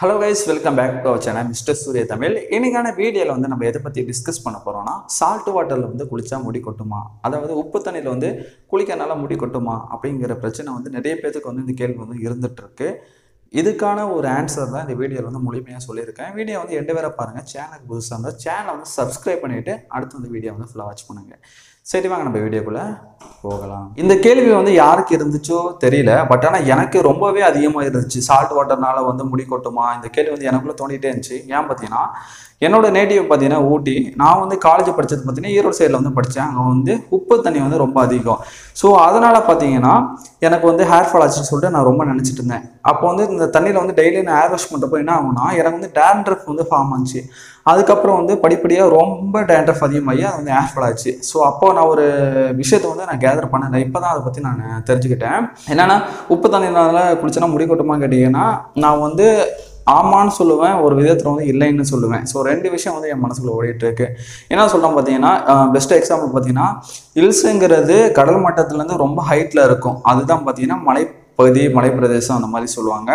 Hello guys welcome back to our channel mister Surya Tamil இன்னைக்கான வீடியோவில் வந்து நம்ம எதை பற்றி டிஸ்கஸ் பண்ண போகிறோம்னா சால்ட் வாட்டரில் வந்து குளித்தா முடி கொட்டுமா? அதாவது உப்பு தண்ணியில் வந்து குளிக்கனால முடி கொட்டுமா? அப்படிங்கிற பிரச்சனை வந்து நிறைய பேத்துக்கு வந்து இந்த கேள்வி வந்து இருந்துகிட்ருக்கு இதுக்கான ஒரு ஆன்சர் தான் இந்த வீடியோவில் வந்து முழுமையாக சொல்லியிருக்கேன். வீடியோ வந்து எண்டு வேற பாருங்கள் சேனலுக்கு புதுசாக இருந்தால் சேனலை வந்து சப்ஸ்கிரைப் பண்ணிவிட்டு அடுத்து வந்து வீடியோ வந்து ஃபுல்லாக வாட்ச் பண்ணுங்கள் சரி வாங்க நம்ம வீடியோக்குள்ளே போகலாம். இந்த கேள்வி வந்து யாருக்கு இருந்துச்சோ தெரியல பட் ஆனால் எனக்கு ரொம்பவே அதிகமாக இருந்துச்சு. சால்ட் வாட்டர்னால வந்து முடி கொட்டுமா? இந்த கேள்வி வந்து எனக்குள்ளே தோண்டிகிட்டே இருந்துச்சு. ஏன் பார்த்தீங்கன்னா என்னோட நேட்டிவ் பார்த்தீங்கன்னா ஊட்டி. நான் வந்து காலேஜ் படித்தது பார்த்தீங்கன்னா ஈரோடு சைடில் வந்து படித்தேன் அங்கே வந்து உப்பு தண்ணி வந்து ரொம்ப அதிகம். ஸோ அதனால் பார்த்தீங்கன்னா எனக்கு வந்து ஹேர் ஃபால் ஆச்சுன்னு சொல்லிட்டு நான் ரொம்ப நினச்சிட்டு இருந்தேன். அப்போ வந்து இந்த தண்ணியில் வந்து டெய்லி நான் ஹேர் வாஷ் பண்ணுறப்போ என்ன ஆகும்னா எனக்கு வந்து டேண்ட்ரஃப் வந்து ஃபார்ம் ஆச்சு. அதுக்கப்புறம் வந்து படிப்படியாக ரொம்ப டேண்ட்ரஃப் அதிகமாகி அது வந்து ஹேர் ஃபால் ஆச்சு. ஸோ அப்போ நான் ஒரு விஷயத்தை வந்து நான் கேதர் பண்ணலை இப்போ தான் அதை பற்றி நான் தெரிஞ்சுக்கிட்டேன். என்னென்னா உப்பு தண்ணினால குளிச்சனா முடி கொட்டுமா கேட்டிங்கன்னா நான் வந்து ஆமான்னு சொல்லுவேன் ஒரு விதத்தில் வந்து இல்லைன்னு சொல்லுவேன். ஸோ ரெண்டு விஷயம் வந்து என் மனசுக்குள்ள ஓடிட்டு இருக்கு. என்ன சொல்கிறேன் பார்த்தீங்கன்னா பெஸ்ட் எக்ஸாம்பிள் பார்த்தீங்கன்னா ஹில்ஸுங்கிறது கடல் மட்டத்துலேருந்து ரொம்ப ஹைட்டில் இருக்கும். அதுதான் பார்த்தீங்கன்னா மலை பகுதி மலைப்பிரதேசம் அந்த மாதிரி சொல்லுவாங்க.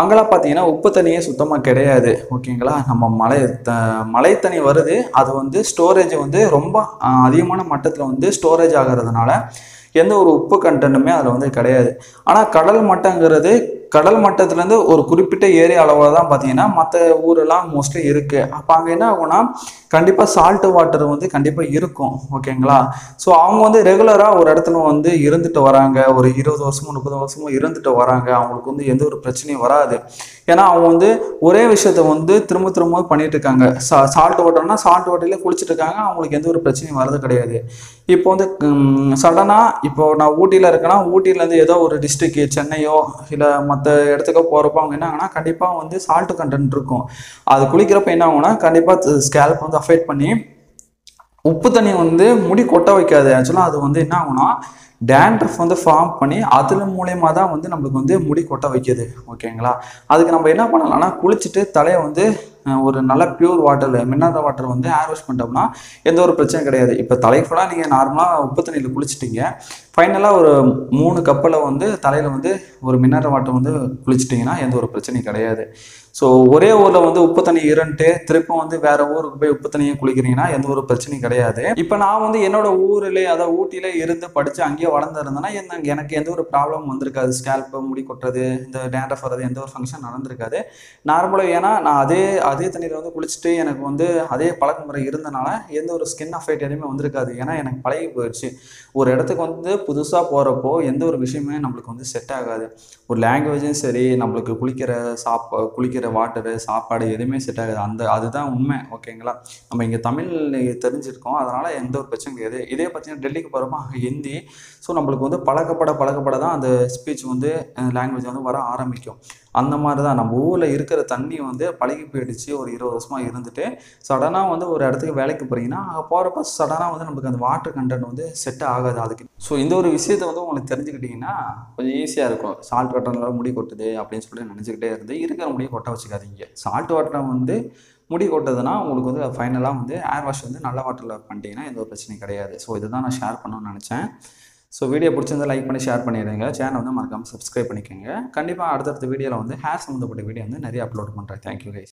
அங்கெல்லாம் பார்த்தீங்கன்னா உப்பு தண்ணியே சுத்தமாக கிடையாது. ஓகேங்களா? நம்ம மலை த மலை தண்ணி வருது. அது வந்து ஸ்டோரேஜ் வந்து ரொம்ப அதிகமான மட்டத்தில் வந்து ஸ்டோரேஜ் ஆகிறதுனால எந்த ஒரு உப்பு கண்டென்ட்டுமே அதில் வந்து கிடையாது. ஆனால் கடல் மட்டங்கிறது கடல் மட்டத்துலேருந்து ஒரு குறிப்பிட்ட ஏரியா அளவில் தான் பார்த்தீங்கன்னா மற்ற ஊரெல்லாம் மோஸ்ட்லி இருக்குது அப்போ அங்கே என்ன ஆகும்னா கண்டிப்பாக சால்ட் வாட்டர் வந்து கண்டிப்பாக இருக்கும் ஓகேங்களா ஸோ அவங்க வந்து ரெகுலராக ஒரு இடத்துல வந்து இருந்துட்டு வராங்க. ஒரு இருபது வருஷமோ முப்பது வருஷமோ இருந்துட்டு வராங்க. அவங்களுக்கு வந்து எந்த ஒரு பிரச்சனையும் வராது. ஏன்னா அவங்க வந்து ஒரே விஷயத்த வந்து திரும்ப திரும்ப பண்ணிட்டு இருக்காங்க. சா சால்ட் வாட்டர்னா சால்ட் வாட்டர்லேயே குளிச்சுட்டு இருக்காங்க. அவங்களுக்கு எந்த ஒரு பிரச்சனையும் வரது கிடையாது. இப்போ வந்து சடனாக இப்போ நான் ஊட்டியில் இருக்கேன்னா ஊட்டியிலேருந்து ஏதோ ஒரு டிஸ்ட்ரிக்ட் சென்னையோ இல்லை மற்ற இடத்துக்கோ போகிறப்ப அவங்க என்ன ஆகுனா கண்டிப்பாக வந்து சால்ட் கண்டென்ட் இருக்கும். அது குளிக்கிறப்ப என்ன ஆகும்னா கண்டிப்பாக ஸ்கேல்ப் வந்து அஃபெக்ட் பண்ணி உப்பு தண்ணி வந்து முடி கொட்ட வைக்காது. ஆக்சுவலாக அது வந்து என்ன ஆகும்னா டேண்ட்ரஃப் வந்து ஃபார்ம் பண்ணி அதில் மூலயமா தான் வந்து நம்மளுக்கு வந்து முடி கொட்ட வைக்கிது. ஓகேங்களா அதுக்கு நம்ம என்ன பண்ணலாம்னா குளிச்சுட்டு தலையை வந்து ஒரு நல்ல பியூர் வாட்டர் மின்னாத வாட்டர் வந்து ஏர் வாஷ் பண்ணிட்டோம்னா எந்த ஒரு பிரச்சனையும் கிடையாது. இப்போ தலைக்கு ஃபுல்லாக நீங்கள் நார்மலாக உப்பு தண்ணியில் குளிச்சிட்டிங்க. ஃபைனலாக ஒரு மூணு கப்பில் வந்து தலையில் வந்து ஒரு மினரல் வாட்டர் வந்து குளிச்சிட்டிங்கன்னா எந்த ஒரு பிரச்சனையும் கிடையாது. ஸோ ஒரே ஊரில் வந்து உப்பு தண்ணி இருந்துட்டு திரும்ப வந்து வேற ஊருக்கு போய் உப்பு தண்ணியை குளிக்கிறீங்கன்னா எந்த ஒரு பிரச்சனையும் கிடையாது. இப்போ நான் வந்து என்னோட ஊரில் அதாவது ஊட்டியில் இருந்து படித்து அங்கேயே வளர்ந்துருந்தேன்னா என்ன எனக்கு எந்த ஒரு ப்ராப்ளம் வந்திருக்காது. ஸ்கேல்ப்பு முடி கொட்டுறது இந்த டேண்டஃப் வர்றது எந்த ஒரு ஃபங்க்ஷன் நடந்திருக்காது. நார்மலாக ஏன்னா நான் அதே அதே தண்ணியில் வந்து குளிச்சுட்டு எனக்கு வந்து அதே பழக்க முறை இருந்தனால எந்த ஒரு ஸ்கின் அஃபெக்ட் எதுவுமே வந்திருக்காது. ஏன்னா எனக்கு பழகி போயிடுச்சு ஒரு இடத்துக்கு வந்து புதுசாக போகிறப்போ எந்த ஒரு விஷயமே நம்மளுக்கு வந்து செட் ஆகாது. ஒரு லாங்குவேஜும் சரி நம்மளுக்கு குளிக்கிற சாப்பா குளிக்கிற வாட்டரு சாப்பாடு எதுவுமே செட் ஆகாது. அந்த அதுதான் உண்மை ஓகேங்களா நம்ம இங்கே தமிழ் தெரிஞ்சிருக்கோம். அதனால் எந்த ஒரு பிரச்சனையும் கிடையாது. இதே பார்த்தீங்கன்னா டெல்லிக்கு போகிறப்போ அங்கே ஹிந்தி ஸோ நம்மளுக்கு வந்து பழக்கப்பட பழக்கப்பட தான் அந்த ஸ்பீச் வந்து லாங்குவேஜ் வந்து வர ஆரம்பிக்கும். அந்த மாதிரி தான் நம்ம ஊரில் இருக்கிற தண்ணி வந்து பழகி போயிடுச்சு ஒரு இருபது வருஷமாக இருந்துட்டு. சடனாக வந்து ஒரு இடத்துக்கு வேலைக்கு போகிறீங்கன்னா அங்கே போகிறப்ப சடனாக வந்து நமக்கு அந்த வாட்டர் கண்டென்ட் வந்து செட் ஆகாது அதுக்கு. ஸோ இந்த ஒரு விஷயத்தை வந்து உங்களுக்கு தெரிஞ்சுக்கிட்டிங்கன்னா கொஞ்சம் ஈஸியாக இருக்கும். சால்ட் வாட்டர்னால முடி கொட்டுது அப்படின்னு சொல்லி நினச்சிக்கிட்டே இருந்து இருக்கிற முடியை கொட்ட வச்சுக்காதீங்க. சால்ட் வாட்டரை வந்து முடி கொட்டதுன்னா உங்களுக்கு வந்து ஃபைனலாக வந்து ஏர் வாஷ் வந்து நல்ல வாட்டரில் பண்ணிட்டீங்கன்னா எந்த ஒரு பிரச்சனையும் கிடையாது. ஸோ இதுதான் நான் ஷேர் பண்ணணும்னு நினச்சேன். ஸோ வீடியோ பிடிச்சிருந்தா லைக் பண்ணி ஷேர் பண்ணிடுங்க. சேனல் வந்து மறக்காமல் சப்ஸ்கிரைப் பண்ணிக்கோங்க. கண்டிப்பாக அடுத்தடுத்த வீடியோவில் வந்து ஹேர் சம்மந்தப்பட்ட வீடியோ வந்து நிறைய அப்லோட் பண்ணுறேன் தேங்க்யூ கைஸ்